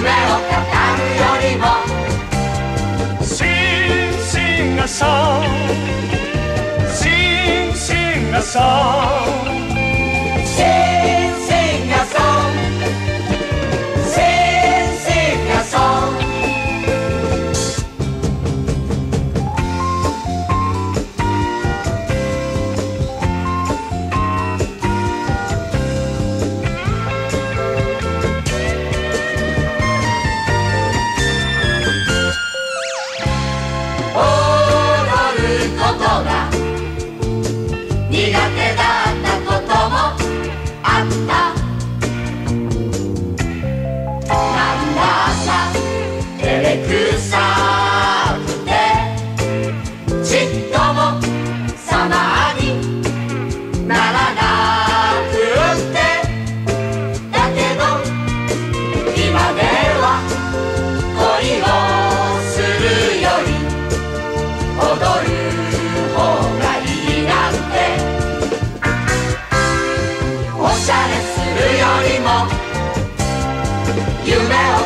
よりも夢を語るよりも Sing, sing a song. Sing, sing a song. you mellow.